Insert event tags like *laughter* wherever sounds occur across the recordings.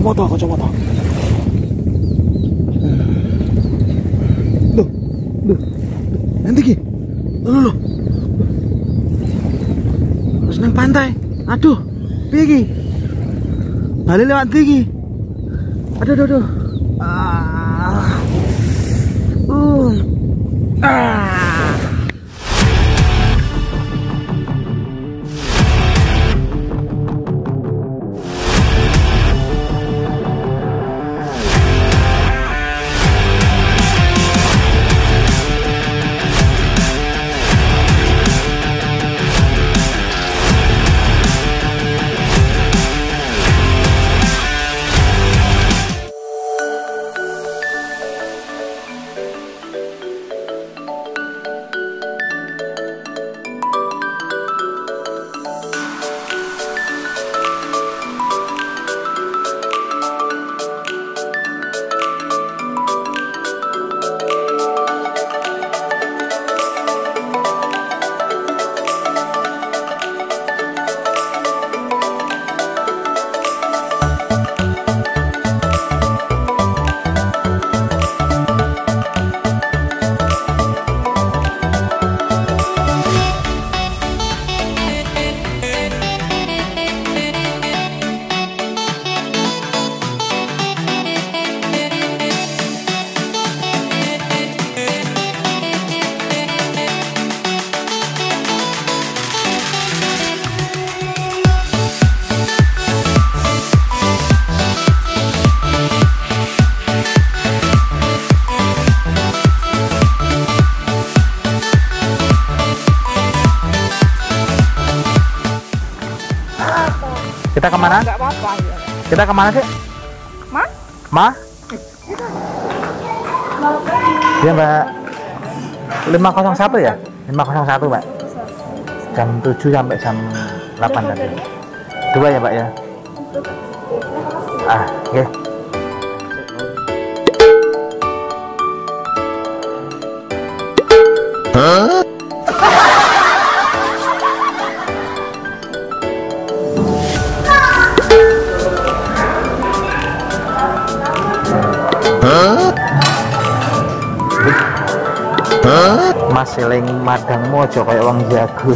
kacamata, kacamata. Loh, loh, nanti ki, loh, loh, Terus nang pantai, aduh, ki? Balik lewat ki? Aduh, aduh, aduh. Ah. Uh. Ah. Ke mana? Enggak apa-apa ya. Kita ke mana sih? Ma? Ma? Iya mbak 501 ya? 501 mbak Jam 7 sampai jam 8 tadi Dua ya mbak ya? Ah, oke Mas eling madang mojo kayak wong jago.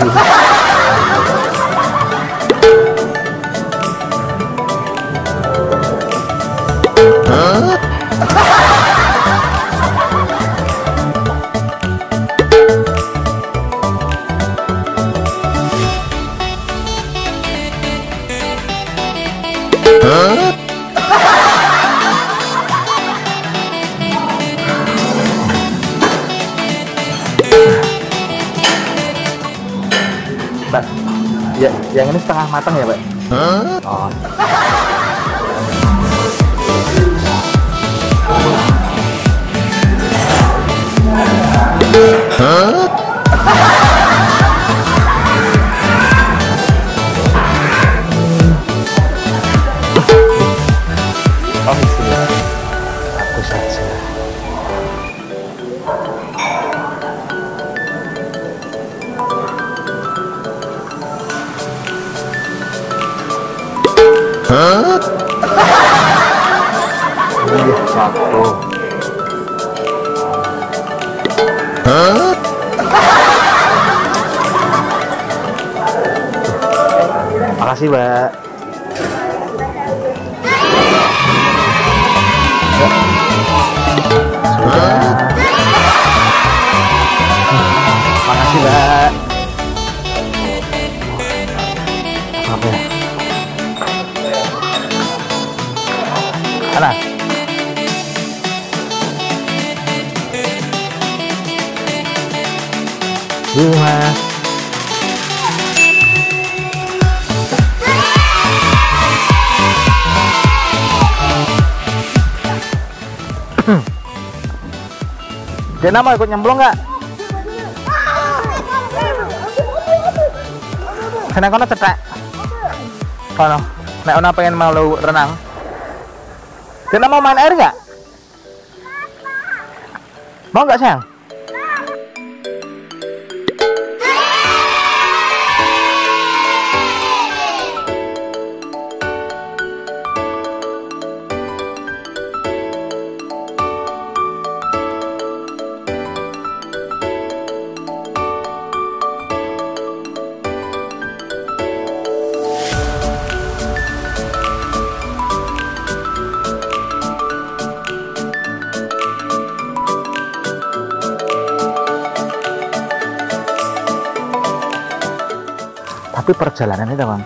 Mbak, ya, yang ini setengah matang ya, Mbak? Oh. Oh, Iya, satu. Makasih, Mbak. Mana? Rumah. Dena mau ikut nyemplung nggak? Kena kono cetek. Kono. Nek ona pengen mau renang. Dena mau main air nggak? Mau nggak sayang? Tapi perjalanan itu bang.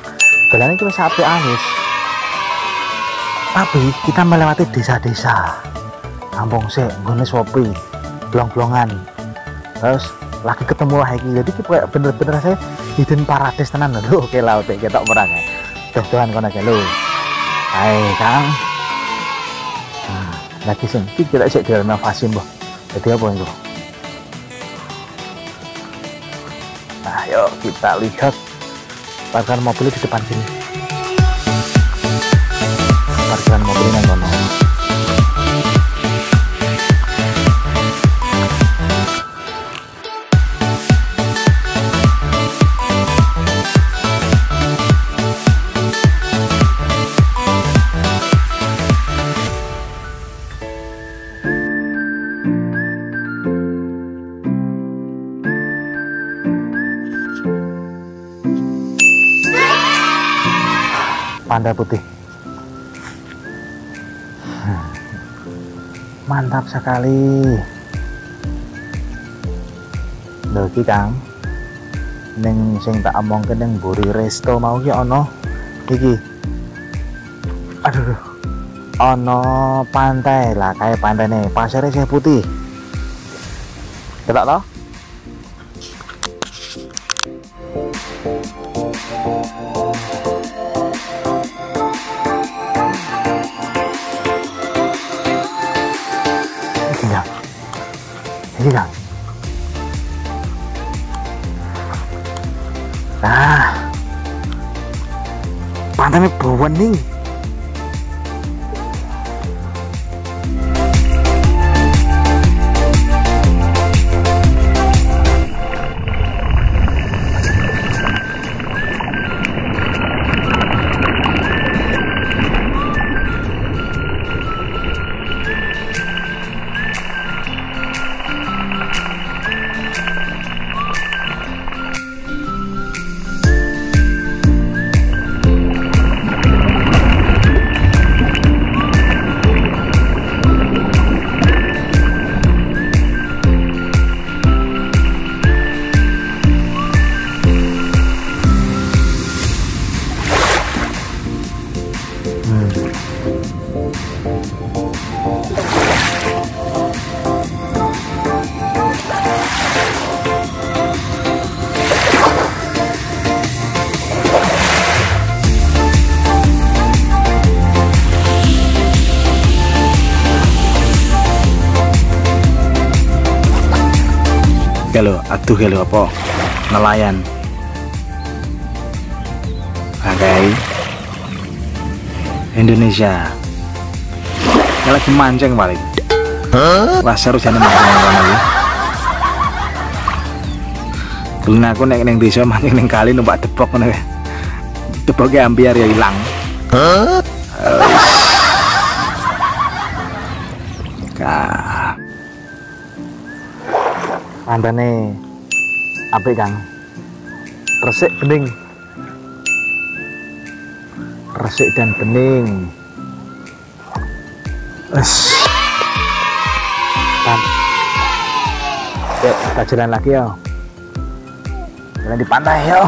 Jalan itu sampai anis tapi kita melewati desa-desa. Kampung sih gue sopi blong-blongan. Terus lagi ketemu lagi jadi kita bener-bener saya hidden paradis tenan lho. *laughs* Oke laut kita perang ya. Tuh Tuhan kono lo hai kang. Hmm, lagi sing kita cek direnovasi mbah. Jadi apa itu? Nah yuk kita lihat parkiran mobil di depan sini. Parkiran mobil nang panda putih. Mantap sekali. Lagi kang neng sing tak omong ke neng buri resto mau ki ono? Iki. Aduh ono pantai lah kayak pantai nih pasarnya saya putih. Tidak tau ini kang nah pantainya bening Kalau atuh kalau apa? Nelayan. Bagai Indonesia. Ini lagi mancing balik Wah seru jadi mancing lagi Dulu aku naik neng desa *laughs* mancing neng kali numpak tepok nih Tepoknya ambiar ya hilang Mantane apik Kang. Resik bening. Resik dan bening. Wes. Kan. Yuk, kita jalan lagi ya. Jalan di pantai ya.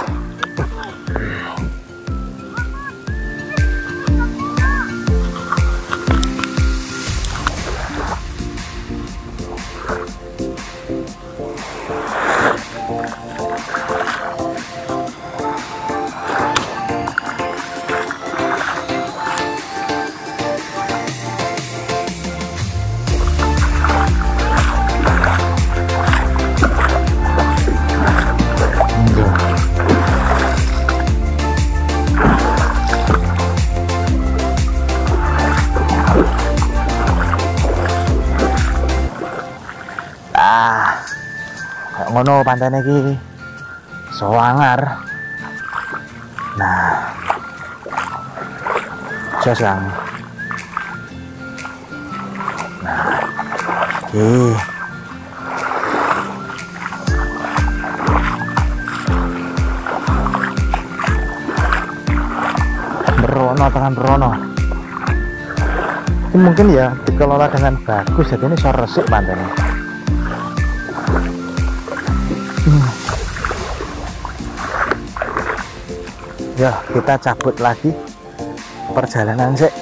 Ngono pantainya iki. Soangar. Nah. Jos Kang. Nah. Ih. Berono tangan berono. Ini mungkin ya dikelola dengan bagus jadi ini so resik pantainya. Ya kita cabut lagi perjalanan sih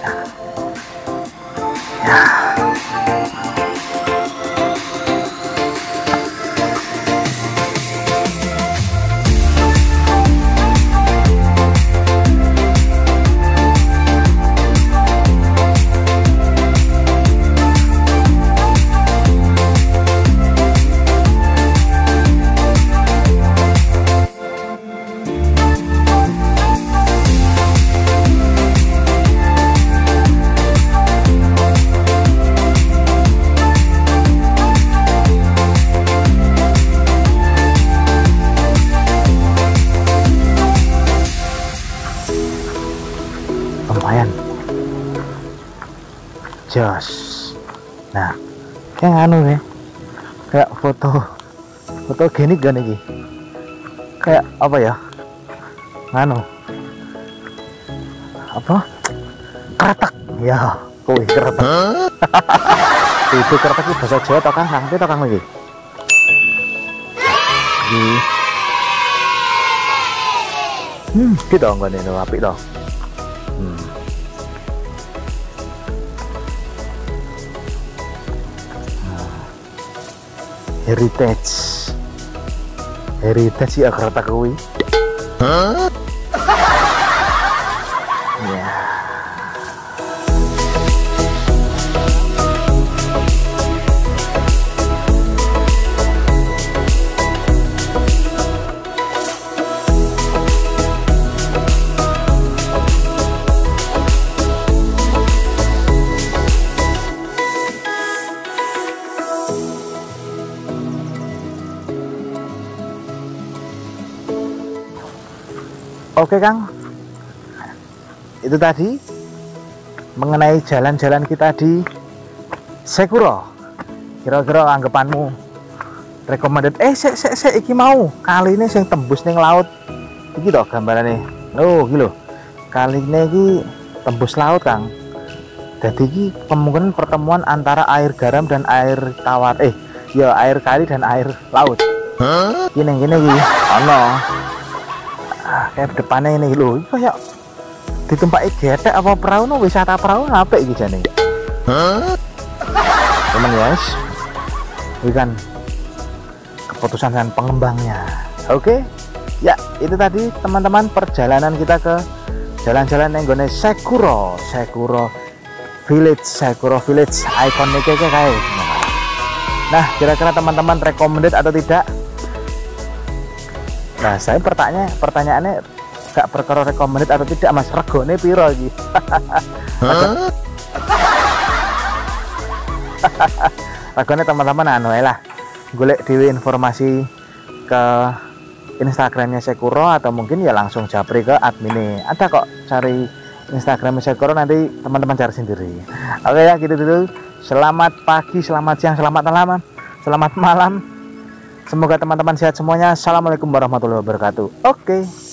jos. Nah kayak anu ya kayak foto foto gini gak nih kayak apa ya? Anu? Apa? Keratak ya kue keratak itu keratak itu bahasa Jawa atau kang? Itu kang lagi? Hmm kita enggak nih api dong heritage heritage ya kereta kuwi huh? Oke Kang. Itu tadi mengenai jalan-jalan kita di Sekuro. Kira-kira anggapanmu recommended. Eh se se se iki mau. Kali ini yang tembus nih laut. Iki gambaran gambarannya oh gitu kali ini iki tembus laut Kang. Jadi iki kemungkinan pertemuan antara air garam dan air tawar. Eh ya air kali dan air laut. Gini gini gini oh no kayak depannya ini loh kayak di tempat getek apa perahu no? Wisata perahu apa iki jane? Teman guys. Ini kan keputusan dan pengembangnya. Oke? Okay? ya itu tadi teman-teman perjalanan kita ke jalan-jalan yang gue Sekuro. Sekuro Village Sekuro Village ikoniknya kayak nah kira-kira teman-teman recommended atau tidak Nah, saya pertanyaan pertanyaannya gak perkara recommended atau tidak Mas? Regone piro iki? *laughs* *laughs* regone teman-teman anu lah. Golek dewi informasi ke Instagramnya Sekuro atau mungkin ya langsung japri ke admin ada kok cari Instagram Sekuro nanti teman-teman cari sendiri. Oke ya gitu dulu selamat pagi selamat siang selamat malam selamat malam Semoga teman-teman sehat semuanya. Assalamualaikum warahmatullahi wabarakatuh. Oke. Okay.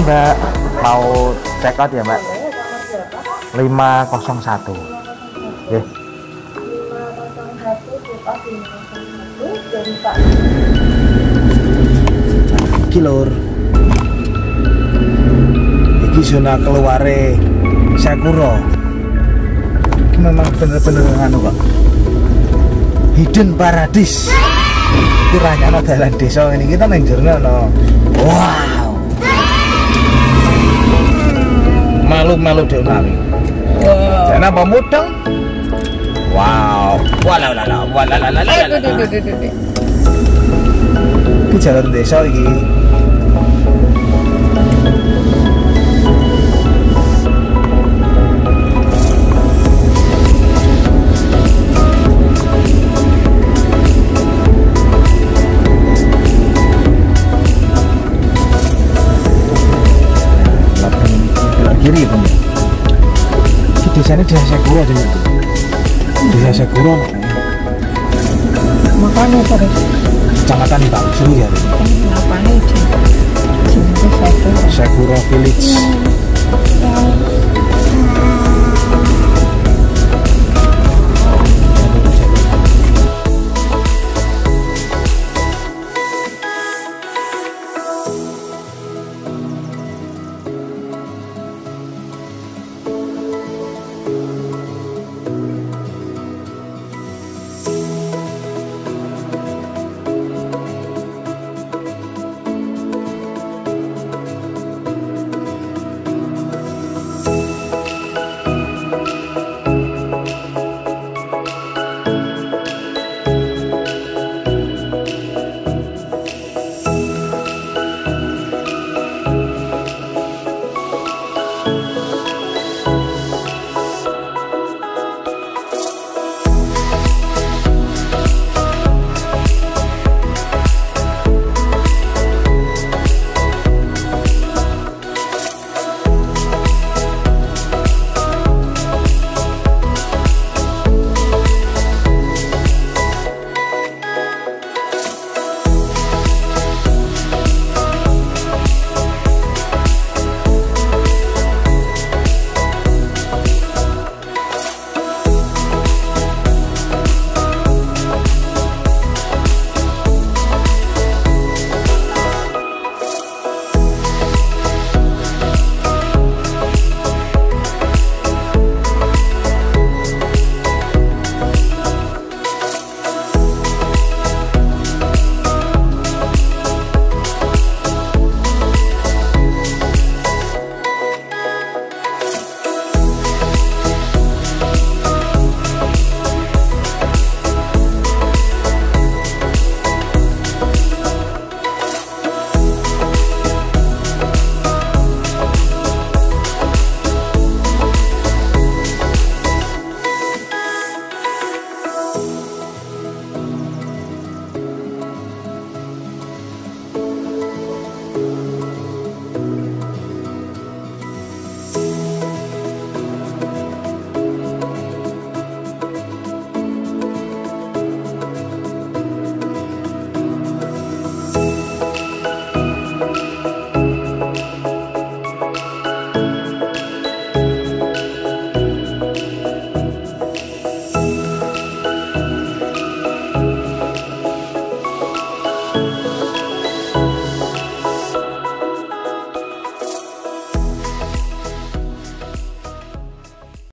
Ini mbak mau check out ya mbak 501 Oke. Iki lur. Iki zona keluare Sakura. Iki memang bener-bener anu kok. Hidden Paradise. Iki ranyana dalan desa ini kita nang jero no. Wow. Malu-malu dek nami. Wow. Jana apa mudeng? Wow. Walalala, walalala. Eh. Iki jalur desa iki. Iki desanya desa Seguro jenenge itu. Desa Seguro Makanya terus Kecamatan Bangsu ya. ngapain di Seguro Village.